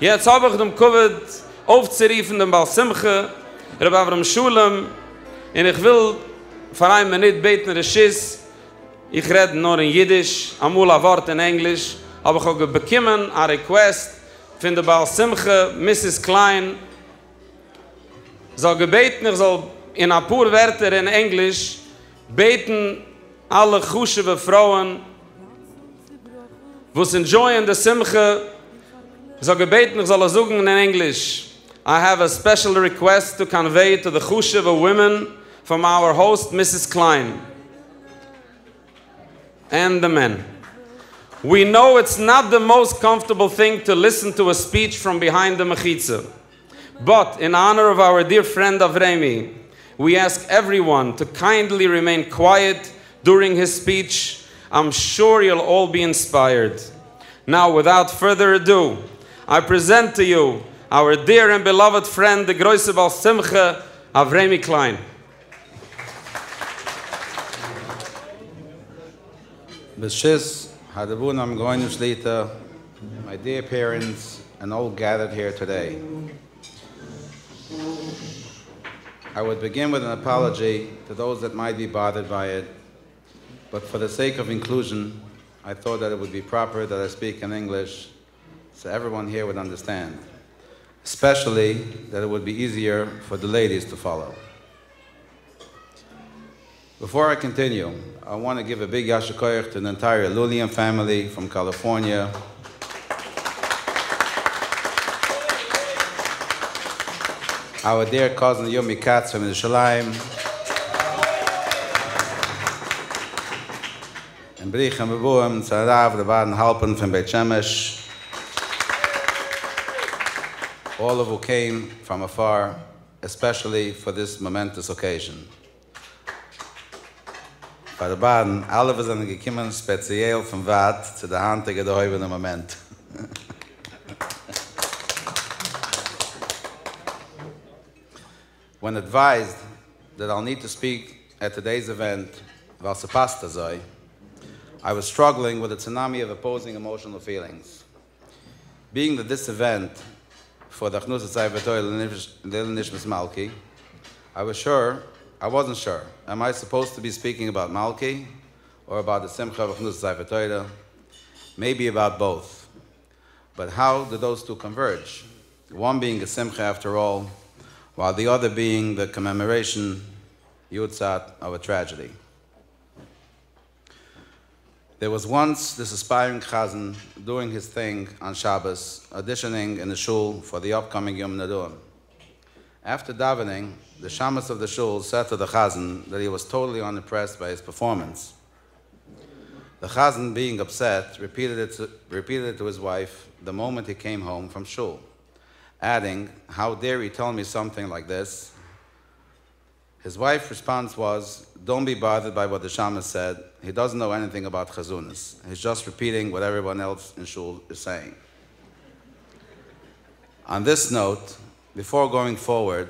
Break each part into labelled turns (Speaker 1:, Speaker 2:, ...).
Speaker 1: Jetzt habe ich dem Covid aufzuriefen, dem Balsimche, er war am Schulem, und ich will vor allem nicht beten, der Schiss, ich rede nur in Jiddisch, amul a Wort in Englisch, aber ich habe bekommen a Request von der Balsimche, Mrs. Klein, soll gebeten, ich soll in a pur Wörter in Englisch beten alle Chusheve Frauen, wo es enjoyen the Simche, so gebeten, ich soll es suchen in English. I have a special request to convey to the Chusheva women from our host, Mrs. Klein, and the men. We know it's not the most comfortable thing to listen to a speech from behind the mechitza. But in honor of our dear friend Avremi, we ask everyone to kindly remain quiet during his speech. I'm sure you'll all be inspired. Now, without further ado, I present to you our dear and beloved friend, the Groise Bal Simche, Avremi Klein.
Speaker 2: Shlita, my dear parents, and all gathered here today. I would begin with an apology to those that might be bothered by it, but for the sake of inclusion, I thought that it would be proper that I speak in English so everyone here would understand, especially that it would be easier for the ladies to follow. Before I continue, I want to give a big yashakoyach to the entire Lulian family from California. Our dear cousin Yomi Katz from Yerushalayim. En Brich en Bebuam, Tzarav, Baden Halpen from Beit Shemesh. All of who came from afar, especially for this momentous occasion. Baden, gekommen speziell Hand Moment. when advised that I'll need to speak at today's event, I was struggling with a tsunami of opposing emotional feelings. Being that this event for the Chnus Tzai Lil Nishmas Malky, I was sure, I wasn't sure, am I supposed to be speaking about Malky or about the Simcha of Chnus Tzai? Maybe about both. But how do those two converge? One being a Simcha after all, while the other being the commemoration, Yutzat, of a tragedy. There was once this aspiring chazan doing his thing on Shabbos, auditioning in the shul for the upcoming Yom Naduim. After davening, the shamas of the shul said to the chazan that he was totally unimpressed by his performance. The chazan, being upset, repeated it, to, repeated it to his wife the moment he came home from shul, adding, How dare you tell me something like this? His wife's response was, Don't be bothered by what the shaman said. He doesn't know anything about chazunas. He's just repeating what everyone else in shul is saying. On this note, before going forward,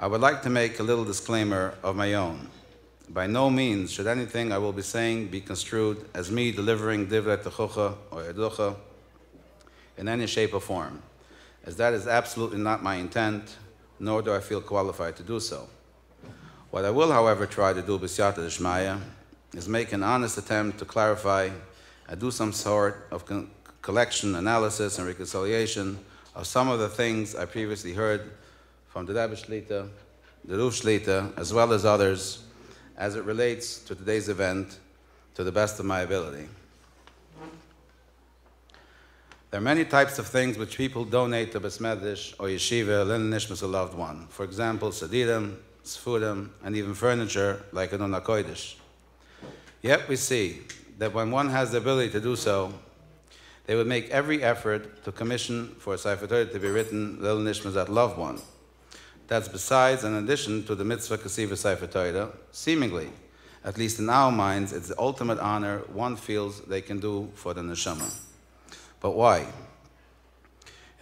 Speaker 2: I would like to make a little disclaimer of my own. By no means should anything I will be saying be construed as me delivering divrei techucha or educha in any shape or form, as that is absolutely not my intent, nor do I feel qualified to do so. What I will, however, try to do, b'siyata d'shmaya, is make an honest attempt to clarify and do some sort of collection, analysis, and reconciliation of some of the things I previously heard from the Rebbe Shlita, the Ruf Shlita, as well as others, as it relates to today's event to the best of my ability. There are many types of things which people donate to Besmedish or Yeshiva, Linen Nishmas, a loved one. For example, Sadirim, Sfurim, and even furniture like an Unakoidish. Yet we see that when one has the ability to do so, they would make every effort to commission for a Sefer Torah to be written little Nishmas, that loved one. That's besides in addition to the mitzvah Kasiva Sefer Torah, seemingly, at least in our minds, it's the ultimate honor one feels they can do for the neshama. But why?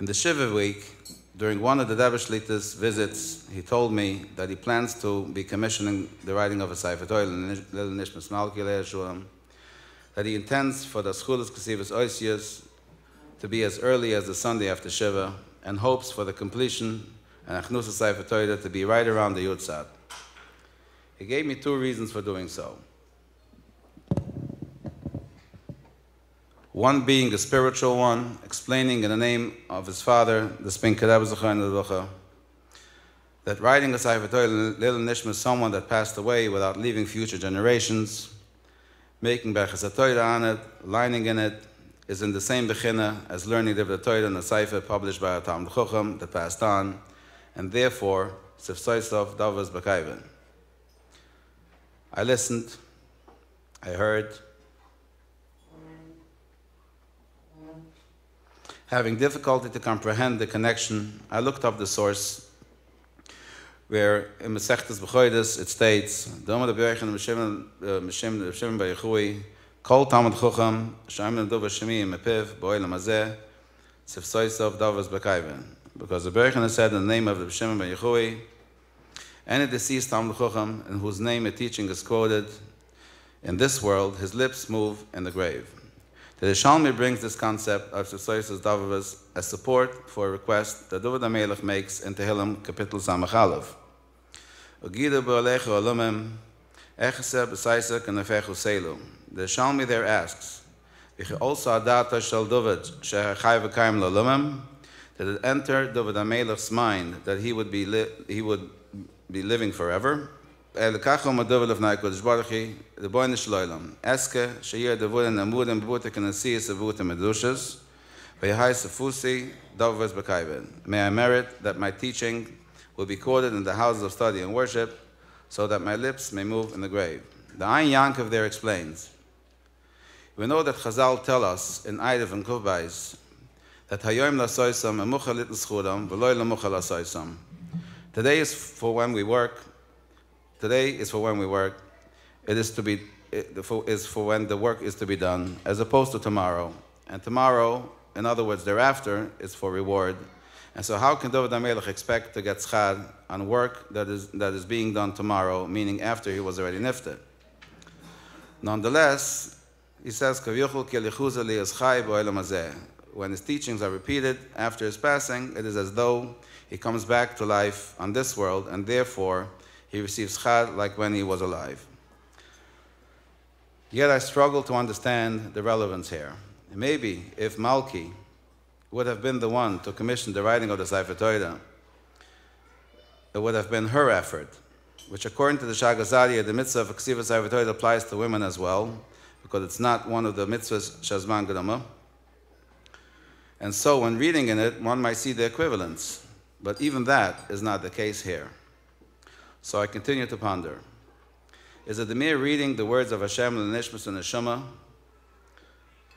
Speaker 2: In the Shiva week, during one of the Rebbe visits, he told me that he plans to be commissioning the writing of a Sefer Torah, Nishmas Malky Shulam, that he intends for the Schulas Kasivas Oisius to be as early as the Sunday after Shiva, and hopes for the completion and Achnus Sefer Torah to be right around the Yutzat. He gave me two reasons for doing so. One being a spiritual one, explaining in the name of his father, the Rebbe that writing a Torah Lil Nishma is someone that passed away without leaving future generations, making Berchas Torah on it, lining in it, is in the same bechina as learning the Torah in the Sefer published by a Talmud Chochem that passed on, and therefore, Sifsoisov Davas Bakaivan. I listened, I heard. Having difficulty to comprehend the connection, I looked up the source where in Masechtas B'choides it states, Doma de B'yoichan M'shem uh, M'shem B'yechui Kol Talmud Chochem Shayim Nedu B'shemi Mepiv B'oilam Hazeh Sifsoisov Davas Bakaivan. Because the B'yoichan has said in the name of the B'shem B'yechui any deceased Talmud Chacham in whose name a teaching is quoted in this world, his lips move in the grave. The Rishalmi brings this concept of Shesayis Davavas as support for a request that David HaMelech makes in Tehillim, kanafechu selu. The Rishalmi there asks, also adata shel David, that it entered David HaMelech's mind that he would be, he would be living forever. El kacho madovel of naikodesh baruchi, the boy nishloilam. Eske, sheyir devulen amudim b'buta kanasiyas avuta medushas, v'yahai sefusi. May I merit that my teaching will be quoted in the houses of study and worship, so that my lips may move in the grave. The Ein Yaakov there explains, we know that Chazal tell us in Eidev and Kuvbais that Hayoim lasoisam emuchalit l'schudam v'loy lemuchal lasoisam. Today is for when we work. Today is for when we work. It is to be it is for when the work is to be done, as opposed to tomorrow. And tomorrow, in other words, thereafter, is for reward. And so, how can David HaMelech expect to get schad on work that is that is being done tomorrow, meaning after he was already nifted? Nonetheless, he says, when his teachings are repeated after his passing, it is as though he comes back to life on this world, and therefore he receives chad like when he was alive. Yet I struggle to understand the relevance here. Maybe if Malky would have been the one to commission the writing of the Sefer Torah, it would have been her effort, which according to the Shagazadia, the mitzvah of Ksiva Sefer Torah applies to women as well, because it's not one of the mitzvahs Shazman Gedama. And so when reading in it, one might see the equivalence. But even that is not the case here. So I continue to ponder. Is it the mere reading the words of Hashem and the Nishmas and the Shema?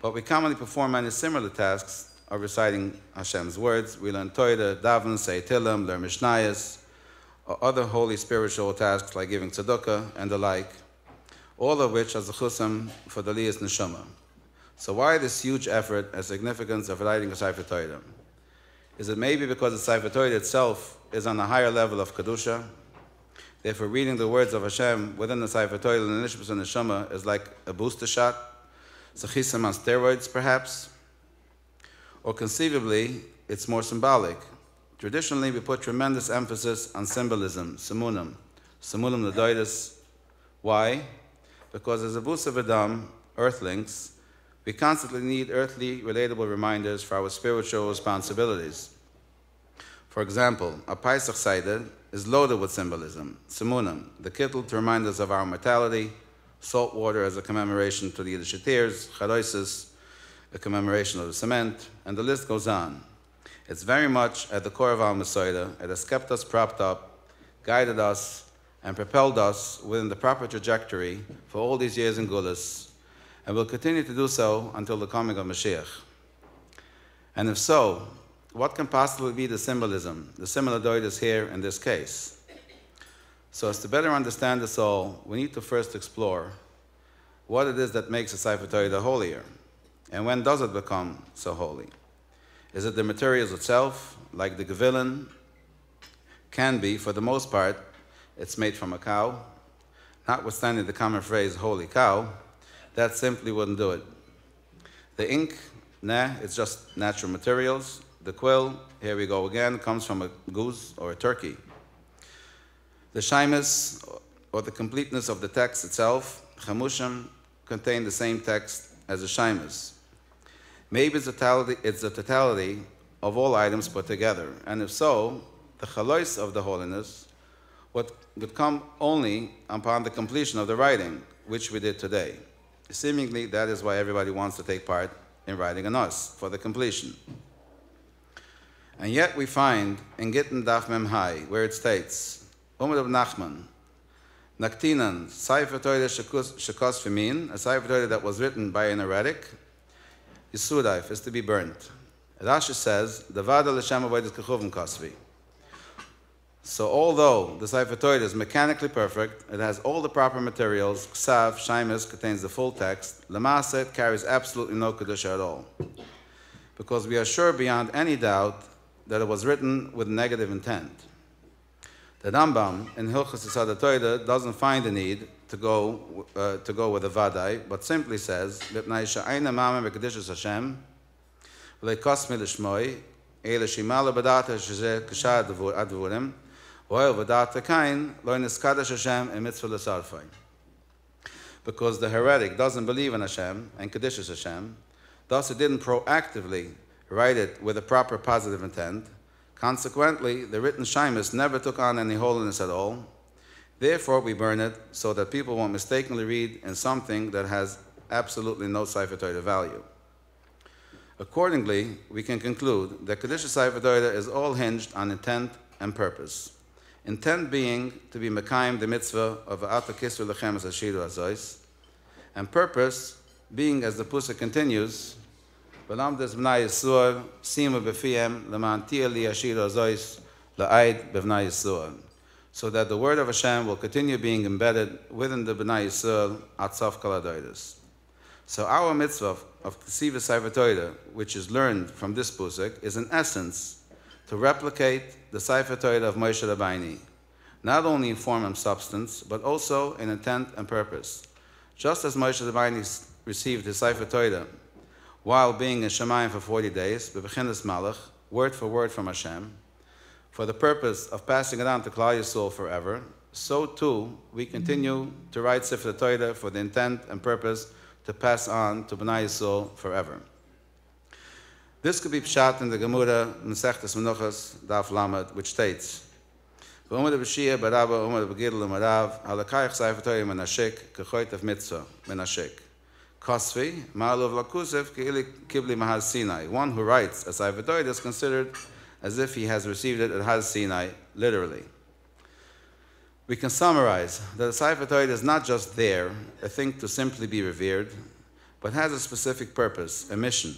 Speaker 2: But we commonly perform many similar tasks of reciting Hashem's words. We learn Torah, daven, say Tillim, learn Mishnayos, or other holy spiritual tasks like giving tzedakah and the like, all of which are zechusim for the Liyas Neshama. So why this huge effort and significance of writing a Sefer Torah? Is it maybe because the Sefer Torah itself is on a higher level of Kedusha? Therefore, reading the words of Hashem within the Sefer Torah and the Nishmas and the Shema is like a booster shot, Zachisam on steroids, perhaps? Or conceivably, it's more symbolic. Traditionally, we put tremendous emphasis on symbolism, simunim, simunim nadoidus. Why? Because as a Busa earthlings, we constantly need earthly, relatable reminders for our spiritual responsibilities. For example, a Pesach Seder is loaded with symbolism. Simunim, the kittel to remind us of our mortality, salt water as a commemoration to the Yiddish tears, charoisis, a commemoration of the cement, and the list goes on. It's very much at the core of our Messiah. It has kept us propped up, guided us, and propelled us within the proper trajectory for all these years in Gulas, and will continue to do so until the coming of Mashiach. And if so, what can possibly be the symbolism, the similarities here in this case? So, as to better understand this all, we need to first explore what it is that makes a Sefer Torah holier, and when does it become so holy? Is it the materials itself, like the Gevillin? Can be, for the most part, it's made from a cow. Notwithstanding the common phrase, holy cow, that simply wouldn't do it. The ink Ne, it's just natural materials. The quill, here we go again, comes from a goose or a turkey. The shaimis, or the completeness of the text itself, chamushim, contain the same text as the shaimis. Maybe it's the totality, it's the totality of all items put together. And if so, the chalois of the holiness would, would come only upon the completion of the writing, which we did today. Seemingly, that is why everybody wants to take part in writing an us for the completion. And yet we find in Gittin Daf Mem Hai, where it states, Umar of Nachman, Naktinan, Sefer Torah Shekos Femin, a Sefer that was written by an heretic, Yisudayf, is to be burnt. Rashi says, the Vada L'Shem Avodah Kechuvim Kosvi. So although the Sefer is mechanically perfect, it has all the proper materials, Ksav, Shaimis contains the full text, Lamasa, carries absolutely no Kedusha at all. Because we are sure beyond any doubt that it was written with negative intent. The Rambam in Hilchas Yisad Torah doesn't find the need to go, uh, to go with the Vadai, but simply says, B'pnai sha'ayna mamem v'kedishas Hashem, v'leikos mi l'shmoi, ele shimala b'data shizeh k'shah advurim, v'oil v'data kain, lo niskadash Hashem in mitzvah l'sarfai. Because the heretic doesn't believe in Hashem and kedishas Hashem, thus he didn't proactively write it with a proper positive intent, Consequently, the written Shaimis never took on any holiness at all. Therefore, we burn it so that people won't mistakenly read in something that has absolutely no Sefer Torah value. Accordingly, we can conclude that Kaddish Sefer Torah is all hinged on intent and purpose. Intent being to be Mekayim the mitzvah of Ata Kisru Lechem as and purpose being, as the Pusa continues, ולמדס בני יסור, שימו בפיהם, למען תהיה לי השיר הזויס, לעיד בבני יסור. So that the word of Hashem will continue being embedded within the Bnei Yisrael at Sof Kaladoidus. So our mitzvah of Ksiva Sefer Torah, which is learned from this pusik, is in essence to replicate the Sefer Torah of Moshe Rabbeinu, not only in form and substance, but also in intent and purpose. Just as Moshe Rabbeinu received his Sefer Torah while being in Shemayim for 40 days, Bebechinas Malach, word for word from Hashem, for the purpose of passing it on to Klal Yisrael forever, so too we continue to write Sefer Torah for the intent and purpose to pass on to Bnei Yisrael forever. This could be pshat in the Gemara Mesechtes Menuchas Daf Lamed, which states, "V'omer b'shia baraba omer b'gidl umarav halakayich Sefer Torah menashik kechoyt of mitzvah menashik." Kosvi, Ma'alav Lakusev, Ke'ili Kibli Mahaz Sinai. One who writes a Torah is considered as if he has received it at Haz Sinai, literally. We can summarize that the Torah is not just there, a thing to simply be revered, but has a specific purpose, a mission.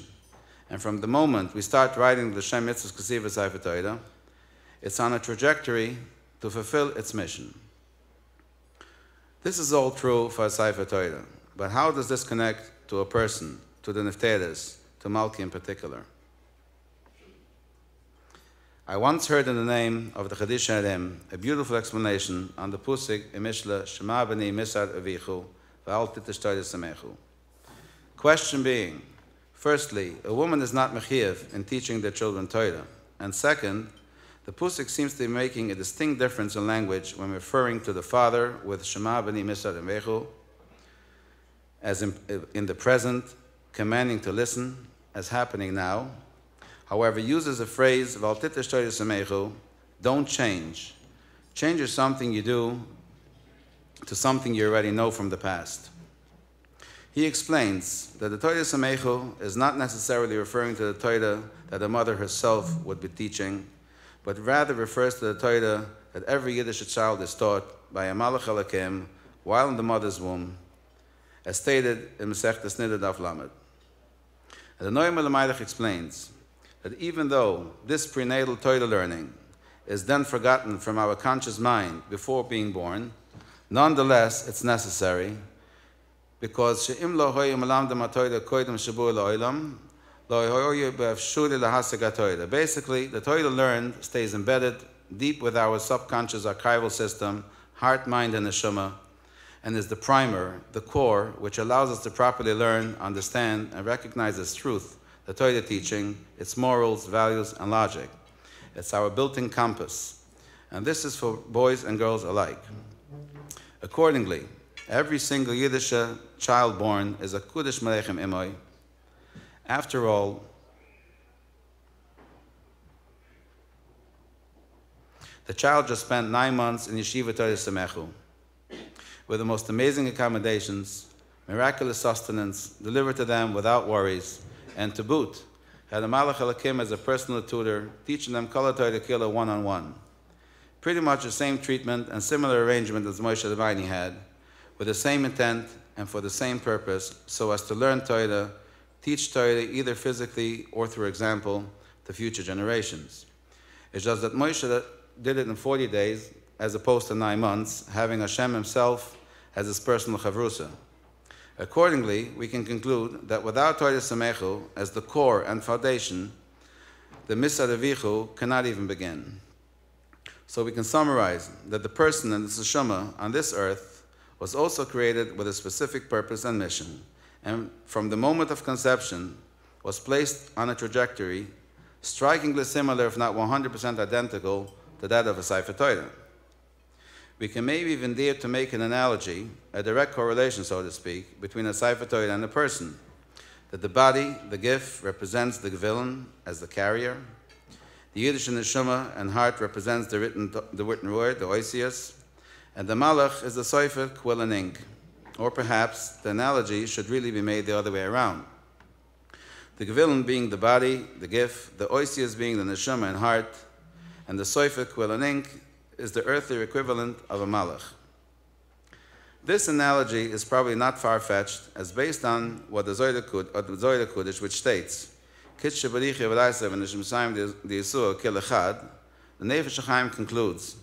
Speaker 2: And from the moment we start writing the Shem Mitzvahs Kesiva Torah, it's on a trajectory to fulfill its mission. This is all true for Torah. But how does this connect to a person, to the Nefteres, to Malky in particular? I once heard in the name of the Chadish Harim a beautiful explanation on the Pusik in Mishla Shema B'ni Misar Avichu V'al Titishtoyde Samechu. Question being, firstly, a woman is not mechiyev in teaching their children Torah, and second, the Pusik seems to be making a distinct difference in language when referring to the father with Shema B'ni Misar Avichu as in, uh, in the present, commanding to listen, as happening now. However, uses a phrase, don't change. Change is something you do to something you already know from the past. He explains that the Torah Samechu is not necessarily referring to the Torah that the mother herself would be teaching, but rather refers to the Torah that every Yiddish child is taught by a Malach while in the mother's womb as stated in Masech Nida Daf Lamed. The Noam Elimelech explains that even though this prenatal Torah learning is then forgotten from our conscious mind before being born, nonetheless it's necessary because she'im lo hoy malam de matoida koidem shabu lo'ilam Basically, the Torah learned stays embedded deep with our subconscious archival system, heart, mind, and neshama, and is the primer, the core, which allows us to properly learn, understand, and recognize its truth the Torah teaching, its morals, values, and logic. It's our built-in compass, and this is for boys and girls alike. Accordingly, every single Yiddish child born is a Kudish Melechem Imoy. After all, the child just spent nine months in Yeshiva Torah Semechu with the most amazing accommodations, miraculous sustenance delivered to them without worries, and to boot, had a Malach Elakim as a personal tutor, teaching them Kala Torah one on one. Pretty much the same treatment and similar arrangement as Moshe Rabbeinu had, with the same intent and for the same purpose, so as to learn Torah, teach Torah either physically or through example to future generations. It's just that Moshe did it in 40 days as opposed to nine months, having Hashem himself as his personal chavrusa. Accordingly, we can conclude that without Torah Samechu as the core and foundation, the Misa Revichu cannot even begin. So we can summarize that the person and the Seshama on this earth was also created with a specific purpose and mission, and from the moment of conception was placed on a trajectory strikingly similar, if not 100% identical, to that of a Sefer Torah. We can maybe even dare to make an analogy, a direct correlation, so to speak, between a Sefer and a person. That the body, the gift, represents the villain as the carrier, the Yiddish neshama and heart represents the written, the written word, the oisius, and the malach is the soifer, quill and ink. Or perhaps the analogy should really be made the other way around. The gevilin being the body, the gift, the oisius being the neshama and heart, and the soifer, quill and ink is the earthly equivalent of a malach. This analogy is probably not far-fetched, as based on what the Zohar Kodesh, which states, Kitche Barichi V'Raisev and Nishim the Echad, the Nefesh HaChaim concludes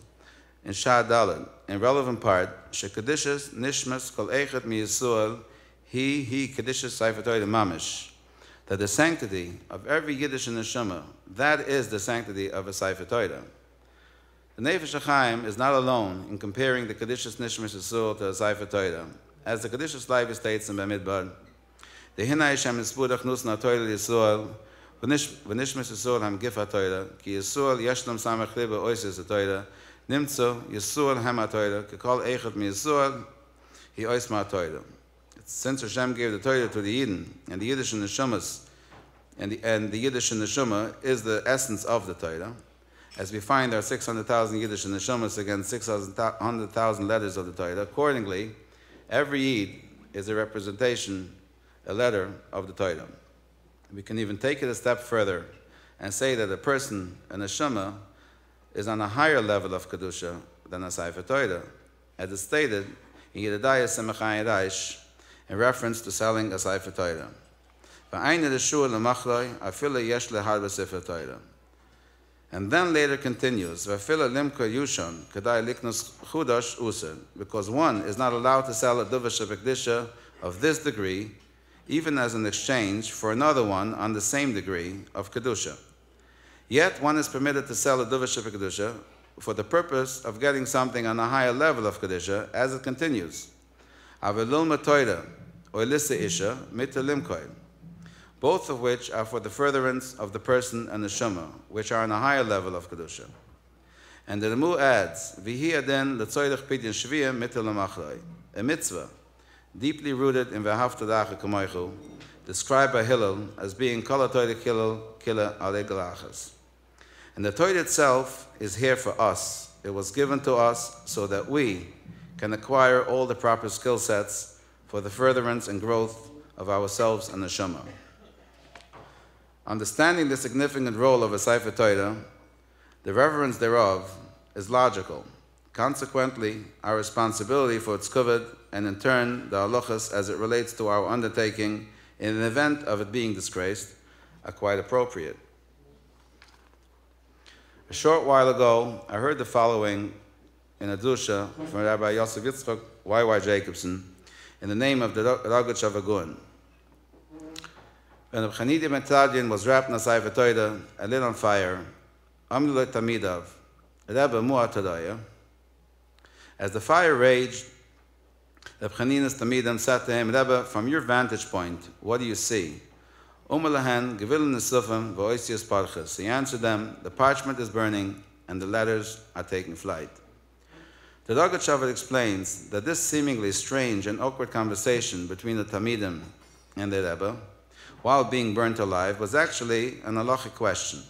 Speaker 2: in Shah Dalad, in relevant part, Shekadishas Nishmas Kol Echet Mi Yisur He He Kadishas Sefer Mamish, that the sanctity of every Yiddish neshama, that is the sanctity of a Torah. The Nefesh HaChaim is not alone in comparing the Kaddishus Nishmas Yisrael to the Zayfa Torah. As the Kedushas Levi states in Bamidbar, the Hinai Shem Yispurach Nusna Torah Yisrael, ונשמש יסור המגיף התוירה, כי יסור יש להם סמך לב ואויסס התוירה, נמצא יסור הם התוירה, ככל mi מיסור, היא אויס מהתוירה. Since Hashem gave the Torah to the Eden, and the Yiddish and the Shumas, and the, and the Yiddish and the Shuma is the essence of the Torah, as we find there are 600,000 Yiddish Neshumas against 600,000 letters of the Torah, accordingly, every Yid is a representation, a letter of the Torah. We can even take it a step further and say that a person, a neshama, is on a higher level of kedusha than a sefer Torah, as is stated in Yedidayah Semachai in reference to selling a sefer Torah. And then later continues, because one is not allowed to sell a duvash of of this degree even as an exchange for another one on the same degree of Kedusha. Yet one is permitted to sell a Duvash of Kedusha for the purpose of getting something on a higher level of Kedusha, as it continues. Avelul Matoida, or Elissa Isha, Mitalimkoi, both of which are for the furtherance of the person and the Shema, which are on a higher level of Kedusha. And the Ramu adds, Vihi Aden Letzoidach Pidyan Shviyah Mitalamachloi, a mitzvah deeply rooted in V'ahavtadacha Kamoichu, described by Hillel as being Kala Torah Hillel Kila Alegalachas. And the Torah itself is here for us. It was given to us so that we can acquire all the proper skill sets for the furtherance and growth of ourselves and the Shema. Understanding the significant role of a Sefer Torah, the reverence thereof is logical. Consequently, our responsibility for its covered and in turn the halachas as it relates to our undertaking in the event of it being disgraced are quite appropriate. A short while ago, I heard the following in a dusha from Rabbi Yosef Yitzchak Y.Y. Jacobson in the name of the Shavagun. When the Chanidi Ben was wrapped in a Torah and lit on fire, Amnulay Tamidav, Rebbe Mu'atadaya, as the fire raged, the Chaninas Tamidim said to him, Rebbe, from your vantage point, what do you see? Umalahan, Gevil Nesufim, Voisius Parchas. He answered them, The parchment is burning, and the letters are taking flight. The Rogatchover explains that this seemingly strange and awkward conversation between the Tamidim and the Rebbe, while being burnt alive, was actually an halachic question.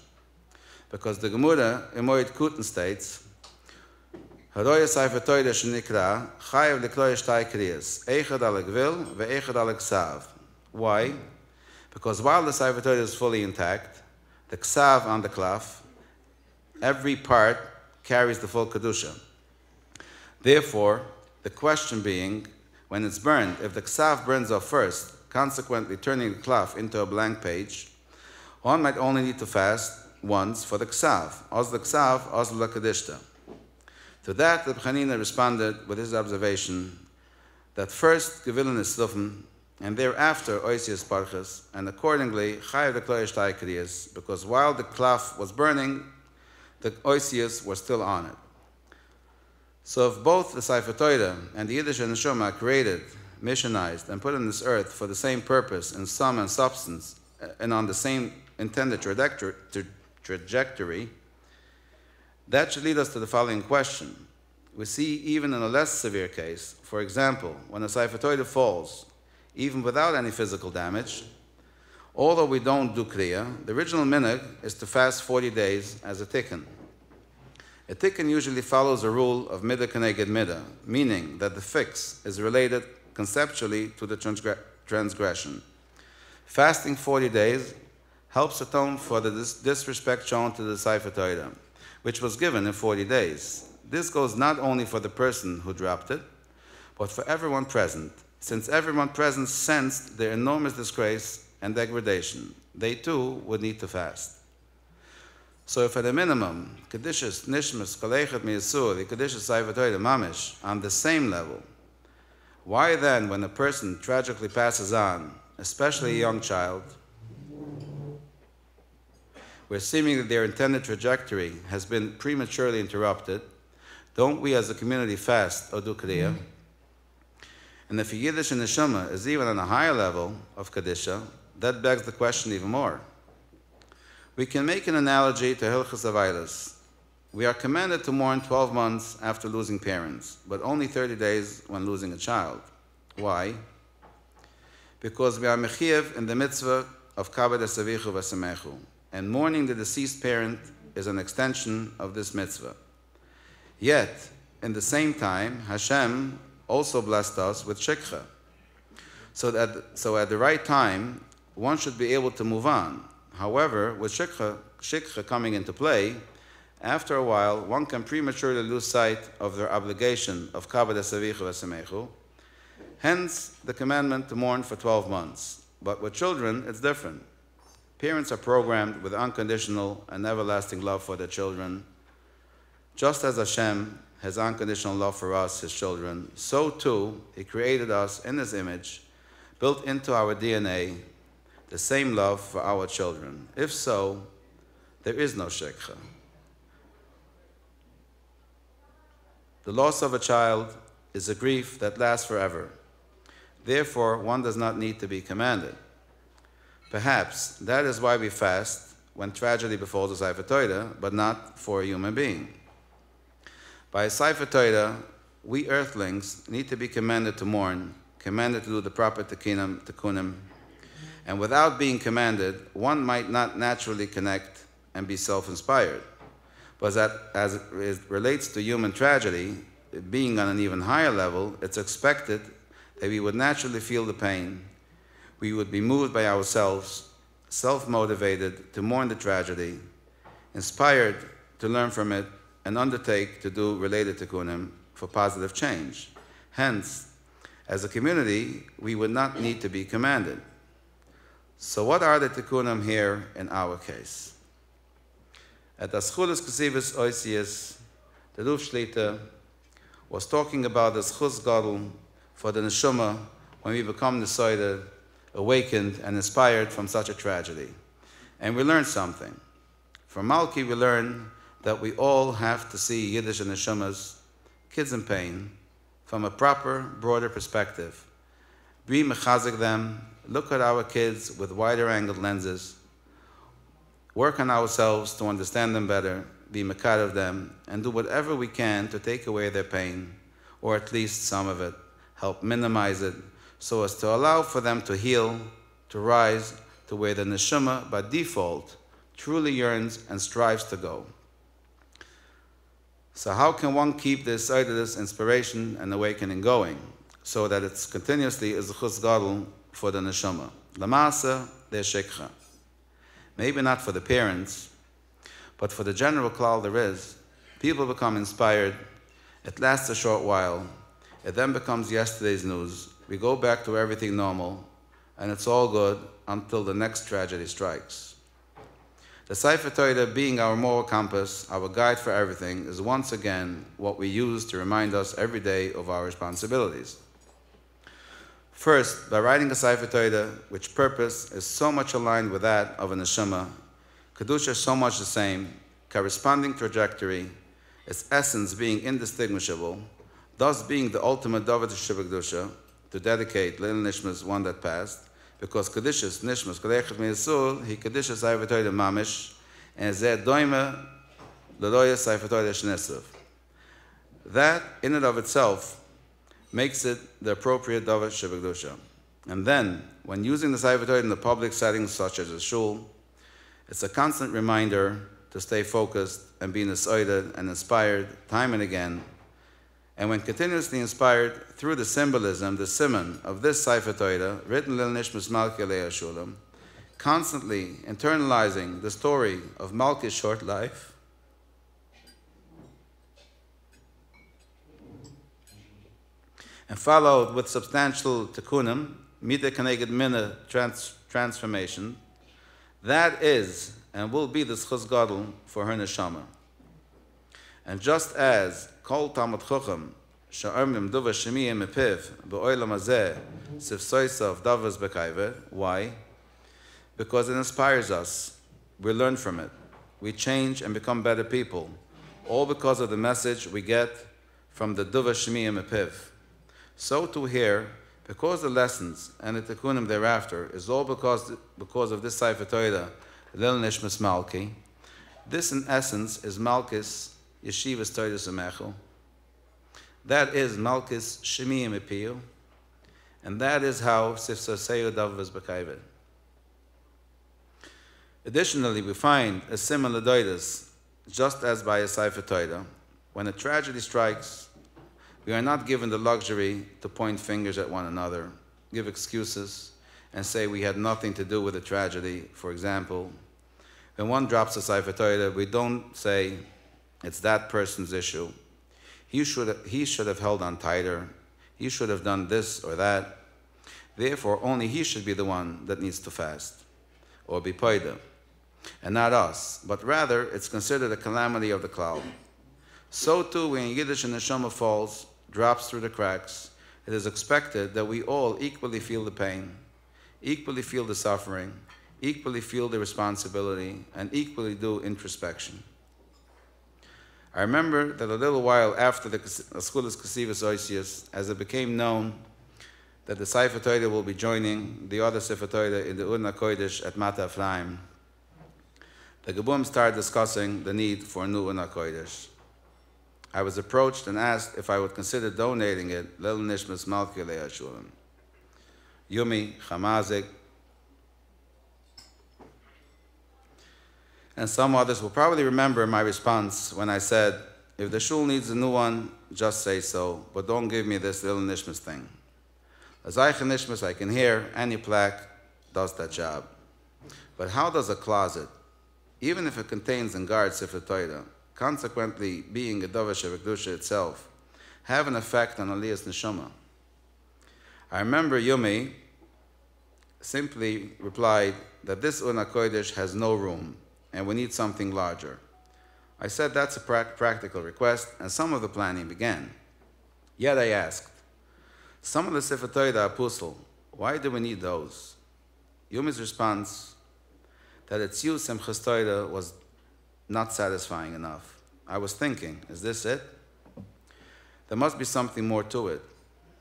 Speaker 2: Because the Gemara in Moed Katan states, Chayev. Why? Because while the Sefer is fully intact, the Ksav on the Klaf, every part carries the full Kedusha. Therefore, the question being, when it's burned, if the Ksav burns off first, consequently turning the Klaf into a blank page, one might only need to fast once for the Ksav, Oz the Ksav, Oz the Kadishta. To that, the Chanina responded with his observation that first Gevilin is Slufen, and thereafter Oisius Parchas, and accordingly Chayav the Taikriyas, because while the Klaf was burning, the Oisius were still on it. So if both the Sefer and the Yiddish and Neshama are created, missionized, and put on this earth for the same purpose in sum and substance, uh, and on the same intended trajectory, that should lead us to the following question. We see even in a less severe case, for example, when a Sefer falls, even without any physical damage, although we don't do Kriya, the original minhag is to fast 40 days as a tikkun. A tikkun usually follows a rule of midah keneged midah, meaning that the fix is related conceptually to the transgression. Fasting 40 days helps atone for the dis- disrespect shown to the Sefer Torah, which was given in 40 days. This goes not only for the person who dropped it, but for everyone present, since everyone present sensed their enormous disgrace and degradation. They too would need to fast. So if at a minimum, Kedishas, Nishmas, Kalechet, Miyasur, the Kedishas, Saivatoy, Mamish, on the same level, why then, when a person tragically passes on, especially a young child, where seemingly their intended trajectory has been prematurely interrupted, don't we as a community fast or do Kriya? And if Yiddish and Neshama is even on a higher level of Kadisha, that begs the question even more. We can make an analogy to Hilchas Availas. We are commanded to mourn 12 months after losing parents, but only 30 days when losing a child. Why? Because we are mechiev in the mitzvah of kabed esavichu v'semechu, and mourning the deceased parent is an extension of this mitzvah. Yet, in the same time, Hashem also blessed us with shikha, so that so at the right time one should be able to move on However, with shikha, shikha coming into play, after a while, one can prematurely lose sight of their obligation of kabbalah savichu Hence, the commandment to mourn for 12 months. But with children, it's different. Parents are programmed with unconditional and everlasting love for their children. Just as Hashem has unconditional love for us, his children, so too, he created us in his image, built into our DNA, the same love for our children? If so, there is no shekha. The loss of a child is a grief that lasts forever. Therefore, one does not need to be commanded. Perhaps that is why we fast when tragedy befalls a Sefer but not for a human being. By a we earthlings need to be commanded to mourn, commanded to do the proper tikkunim, tikkunim, and without being commanded, one might not naturally connect and be self But that, as it relates to human tragedy, being on an even higher level, it's expected that we would naturally feel the pain. We would be moved by ourselves, self motivated to mourn the tragedy, inspired to learn from it, and undertake to do related tikkunim for positive change. Hence, as a community, we would not need to be commanded. So what are the tikkunim here in our case? At the Schulis Kesivis Oisius, the Ruf Shlita was talking about the Schus Gadol for the Neshama when we become decided, awakened, and inspired from such a tragedy. And we learned something. From Malky, we learn that we all have to see Yiddish and Neshamas, kids in pain, from a proper, broader perspective. Be mechazik them, look at our kids with wider angled lenses, work on ourselves to understand them better, be makar of them, and do whatever we can to take away their pain, or at least some of it, help minimize it, so as to allow for them to heal, to rise to where the neshama, by default, truly yearns and strives to go. So, how can one keep this side of this inspiration and awakening going so that it's continuously is gadol for the neshama? Lamasa de shekha. Maybe not for the parents, but for the general klal there is. People become inspired. It lasts a short while. It then becomes yesterday's news. We go back to everything normal, and it's all good until the next tragedy strikes. The Sefer Torah, being our moral compass, our guide for everything, is once again what we use to remind us every day of our responsibilities. First, by writing a Sefer Torah, which purpose is so much aligned with that of a neshama, Kedusha is so much the same, corresponding trajectory, its essence being indistinguishable, thus being the ultimate David Kedusha, to dedicate Lil Nishma's one that passed, because Kedishas, Nishmas, Kadechet Meyasul, he Kedishas Ayvatoyde Mamish, and Zeh Doime, Leloya Sayfatoyde Shnesev. That, in and of itself, makes it the appropriate Davar Shebegdusha. And then, when using the Sayfatoyde in the public settings such as a shul, it's a constant reminder to stay focused and be excited and inspired time and again and when continuously inspired through the symbolism, the simon of this Sefer Torah, written Lil Nishmas Malky Shulam, constantly internalizing the story of Malky's short life, and followed with substantial tikkunim, mida keneged mina trans- transformation, that is and will be the schus gadol for her neshama. And just as Kol Talmud Chochem, Sha'armim Duva Shemiyim Epiv, Be'oilam Hazeh, Sifsoisa of Davas Bekaive. Why? Because it inspires us. We learn from it. We change and become better people. All because of the message we get from the Duva Shemiyim Epiv. So too here, because the lessons and the tikkunim thereafter is all because, because of this Sefer Torah, Lil Nishmas Malky, this in essence is Malky's Yeshivas Torah Samechu. That is Malky's Shemiyim Epiyu. And that is how Sifsa Seyu Davas Bekaivet. Additionally, we find a similar doidas, just as by a Sefer Torah. When a tragedy strikes, we are not given the luxury to point fingers at one another, give excuses, and say we had nothing to do with the tragedy. For example, when one drops a Sefer Torah, we don't say, it's that person's issue. He should, he should have held on tighter. He should have done this or that. Therefore, only he should be the one that needs to fast or be paida, and not us. But rather, it's considered a calamity of the cloud. So too, when Yiddish and neshama falls, drops through the cracks, it is expected that we all equally feel the pain, equally feel the suffering, equally feel the responsibility, and equally do introspection. I remember that a little while after the Askulas Kasivas Oisius, as it became known that the Sefer Torah will be joining the other Sefer Torah in the Urna Kodesh at Mata the Gebum started discussing the need for a new Urna Kodesh. I was approached and asked if I would consider donating it, Lil Nishmas Malky Shulim. Yumi, Chamazik, and some others will probably remember my response when I said, if the shul needs a new one, just say so, but don't give me this little nishmas thing. As I can nishmas, I can hear any plaque does that job. But how does a closet, even if it contains and guards Sefer Torah, consequently being a Dover Shevekdusha itself, have an effect on Aliyah's neshama? I remember Yumi simply replied that this Una Kodesh has no room and we need something larger. I said that's a pra- practical request, and some of the planning began. Yet I asked, some of the Sefer Torah Apostle, why do we need those? Yumi's response that its use in was not satisfying enough. I was thinking, is this it? There must be something more to it,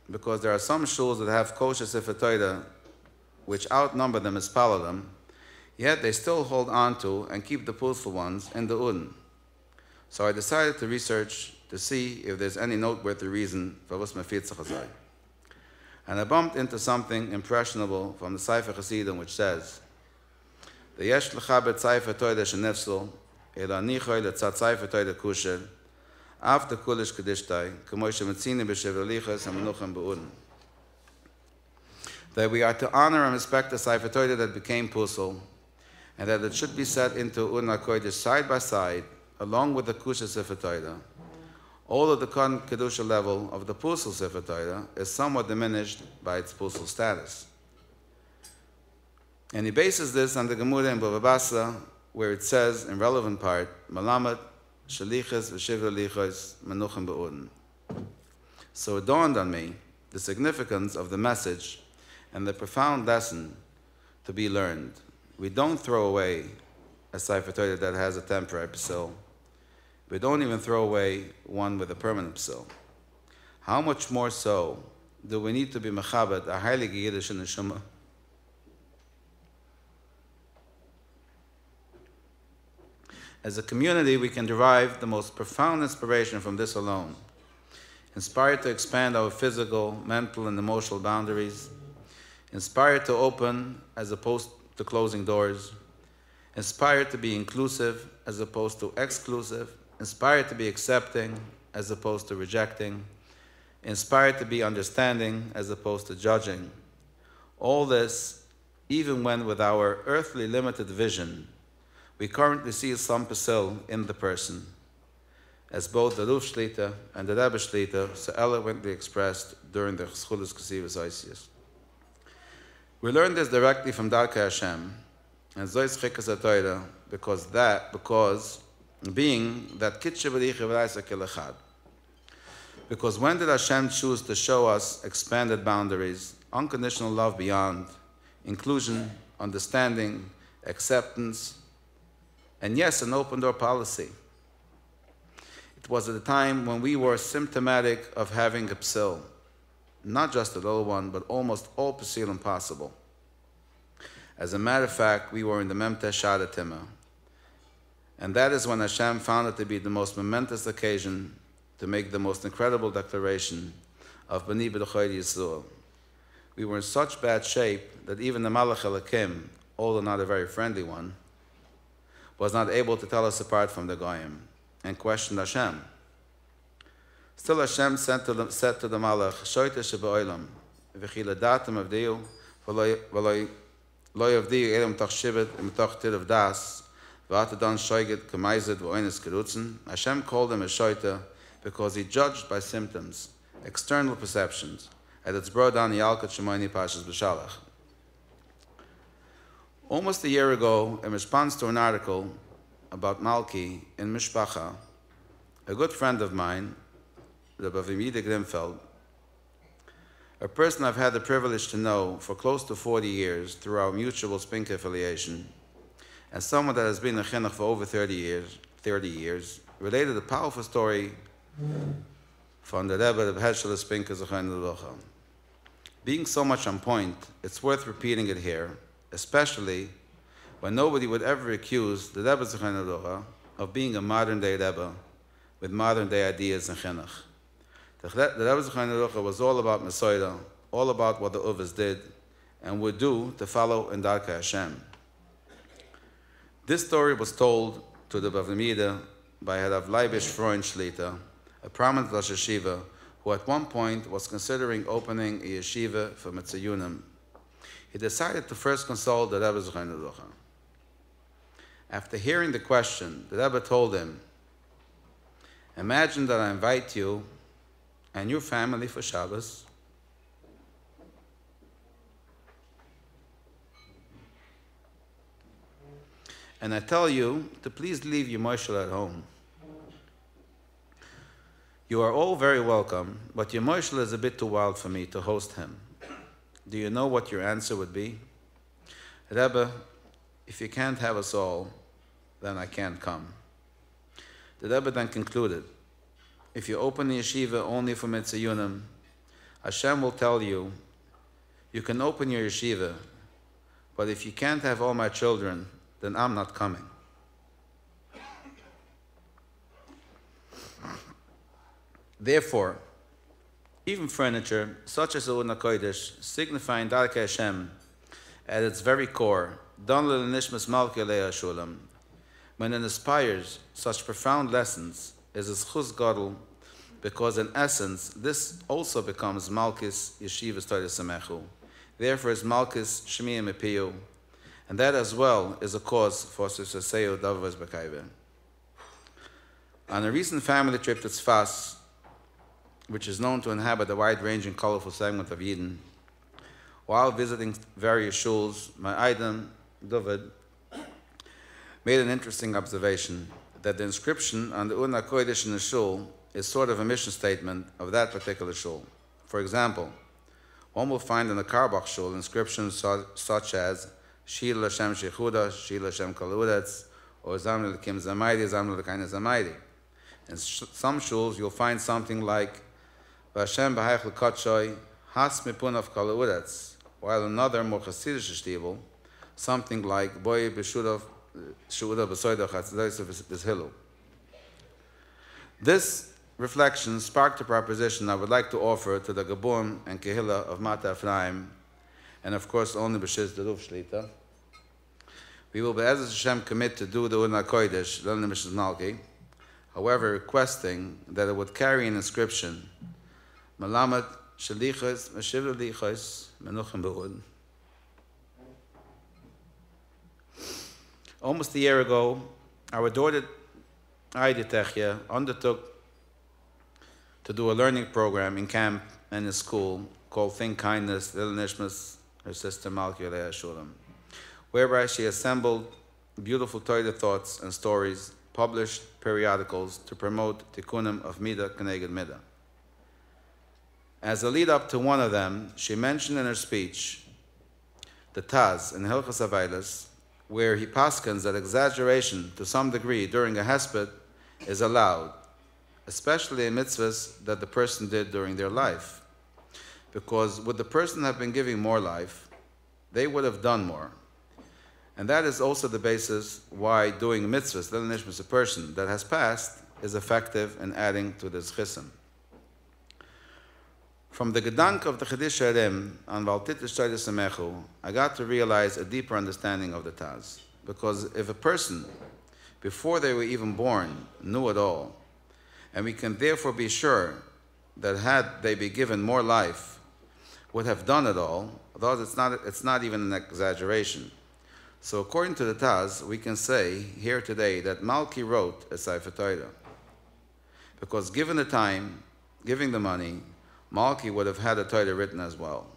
Speaker 2: because there are some shuls that have kosher Sefer Torah which outnumber them as Mispaladim, yet they still hold on to and keep the pulseful ones in the Udn. So I decided to research to see if there's any noteworthy reason for what's Mefitzach And I bumped into something impressionable from the Sefer Hasidim, which says, the yesh lechabet Sefer Shenefzel, kedishtai, kamo shemetzini b'shever lichas hamenuchem. That we are to honor and respect the Sefer Toide that became Puzzle, and that it should be set into Udin HaKodesh side by side, along with the Kusha Sefer Torah, although the Kon Kedusha level of the Pusul Torah is somewhat diminished by its Pusul status. And he bases this on the Gemara in Bava Basra, where it says in relevant part, Malamat, Shalichas, V'shivra Menuchim Be'udin. So it dawned on me the significance of the message and the profound lesson to be learned. We don't throw away a Sefer Torah that has a temporary psil we don't even throw away one with a permanent psil. How much more so do we need to be mechabed a heilige Yiddish neshama? As a community, we can derive the most profound inspiration from this alone. Inspired to expand our physical, mental, and emotional boundaries. Inspired to open as opposed to closing doors. Inspired to be inclusive as opposed to exclusive inspired to be accepting as opposed to rejecting, inspired to be understanding as opposed to judging. All this, even when with our earthly limited vision, we currently see some pasil in the person, as both the Ruf Shlita and the Rebbe Shlita so eloquently expressed during the Chulus Kesivas Oisius. We learn this directly from Darkei Hashem and Zois Chikas because that, because being that because when did Hashem choose to show us expanded boundaries, unconditional love beyond, inclusion, understanding, acceptance, and yes, an open door policy? It was at a time when we were symptomatic of having a psil, not just a little one, but almost all psilim possible. As a matter of fact, we were in the Memte Shadatima, and that is when Hashem found it to be the most momentous occasion to make the most incredible declaration of Bani B'Dechoy Yisrael. We were in such bad shape that even the Malach Elakim, although not a very friendly one, was not able to tell us apart from the Goyim and questioned Hashem. Still Hashem said to said to the Malach, Shoyte Sheba'olam, V'chi ledatem avdiyu, v'lo yavdiyu elam tach shibet, im tach of das, Hashem called him a shoita because he judged by symptoms, external perceptions, as it's brought down the Yalkut Shimoni Pashas B'Shalach. Almost a year ago, in response to an article about Malky in Mishpacha, a good friend of mine, Rabbi Vimida Grimfeld, a person I've had the privilege to know for close to 40 years through our mutual Spinka affiliation, and someone that has been a chinuch for over 30 years, 30 years, related a powerful story from the Rebbe of Hershel Spinker Being so much on point, it's worth repeating it here, especially when nobody would ever accuse the Rebbe of being a modern day Rebbe with modern day ideas and chinuch. The Rebbe was all about Messiah, all about what the Uvas did and would do to follow in Darkei Hashem. This story was told to the Bavnamida by Harav Leibish Freund Shlita, a prominent Rosh Yeshiva, who at one point was considering opening a yeshiva for Mitzayunim. He decided to first consult the Rebbe Zechon After hearing the question, the Rebbe told him, Imagine that I invite you and your family for Shabbos and I tell you to please leave your Moshel at home. You are all very welcome, but your Moshel is a bit too wild for me to host him. Do you know what your answer would be? Rebbe, if you can't have us all, then I can't come. The Rebbe then concluded, if you open the yeshiva only for Mitzayunim, Hashem will tell you, you can open your yeshiva, But if you can't have all my children, then I'm not coming. Therefore, even furniture, such as the Una Kodesh, signifying Darke Hashem, at its very core, Don Nishmas Malky Shulam, when it inspires such profound lessons, is a Chuz Gadol, because in essence, this also becomes Malkis Yeshivas Torah Samechu. Therefore, is Malkis Shemiyah Mepiyu, and that as well is a cause for Sisaseo Davas Bekaive. On a recent family trip to Tzfas, which is known to inhabit a wide-ranging, colorful segment of Eden, while visiting various shuls, my item, David, made an interesting observation that the inscription on the Una Kodesh in the shul is sort of a mission statement of that particular shul. For example, one will find in the Carlebach shul inscriptions such as Shil Hashem Shechuda, Shil Hashem Kaludetz, or Zamni Kim Zamaydi, Zamni Lekaina Zamaydi. In some shuls, you'll find something like Vashem B'hayach L'Kotchoy, Has Mipun of Kaludetz, while another more Hasidic shtibel, something like Boy B'Shudav, Shuda B'Soida Chatzadais B'Zhilu. This reflection sparked a proposition I would like to offer to the Gabon and Kehillah of Mata Ephraim and of course only b'shiz the Ruf Shlita. We will be as Hashem commit to do the Una Kodesh, Mishas Malky, however requesting that it would carry an inscription, Malamat Shalichas, Meshiv Lichas, Menuchim Be'ud. Almost a year ago, our daughter Aida Techia undertook to do a learning program in camp and in school called Think Kindness, Little Nishmas, her sister Malky Shulam, whereby she assembled beautiful Torah thoughts and stories, published periodicals to promote tikkunim of Mida Keneged Mida. As a lead up to one of them, she mentioned in her speech the Taz in Hilchas Availas, where he paskins that exaggeration to some degree during a hesped is allowed, especially in mitzvahs that the person did during their life because would the person have been giving more life, they would have done more. And that is also the basis why doing mitzvahs, the a person that has passed, is effective in adding to this chisim. From the Gedank of the Chedish Harim on Valtit Valtitish Semechu, I got to realize a deeper understanding of the Taz. Because if a person, before they were even born, knew it all, and we can therefore be sure that had they been given more life, would have done it all, although it's not, it's not even an exaggeration. So according to the Taz, we can say here today that Malky wrote a Sefer Torah. Because given the time, giving the money, Malky would have had a Torah written as well.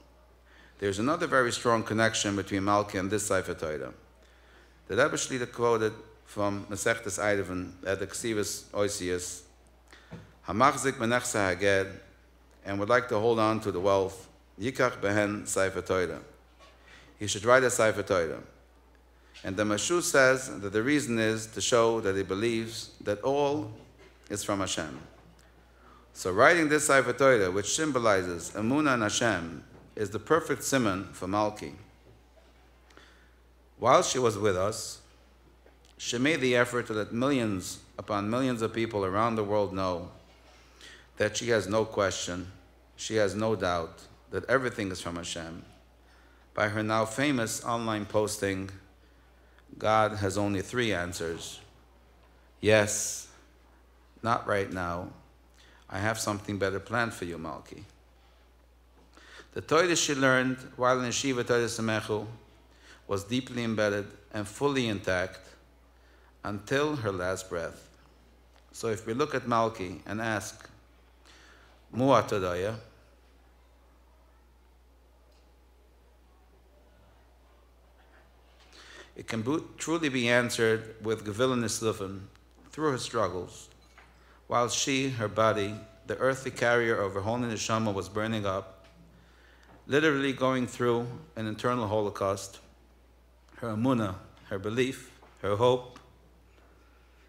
Speaker 2: There's another very strong connection between Malky and this Sefer Torah. The Rebbe Shlita quoted from Masechtes Eidevin at the Ksivas Oisius, Hamachzik menechsa haged, and would like to hold on to the wealth Yikach behen Sefer Torah. He should write a Sefer Torah. And the Mashu says that the reason is to show that he believes that all is from Hashem. So writing this Sefer Torah, which symbolizes Amunah and Hashem, is the perfect simon for Malky. While she was with us, she made the effort to let millions upon millions of people around the world know that she has no question, she has no doubt, that everything is from Hashem. By her now famous online posting, God has only three answers yes, not right now. I have something better planned for you, Malky. The Torah she learned while in Yeshiva Torah Semechu was deeply embedded and fully intact until her last breath. So if we look at Malky and ask, Mu'atadaya, It can truly be answered with Gevillin Nislufin through her struggles. While she, her body, the earthly carrier of her holy neshama, was burning up, literally going through an internal holocaust, her amuna, her belief, her hope,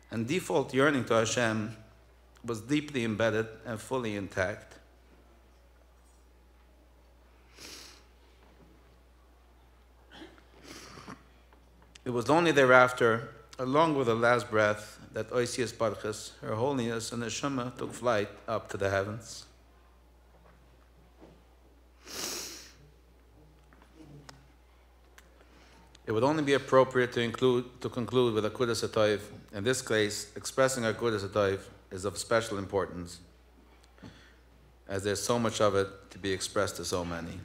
Speaker 2: and default yearning to Hashem was deeply embedded and fully intact. It was only thereafter, along with the last breath, that Oisius Barchas, her holiness and Neshama, took flight up to the heavens. It would only be appropriate to include to conclude with a Kudas Atoiv. In this case, expressing a Kudas Atoiv is of special importance, as there's so much of it to be expressed to so many.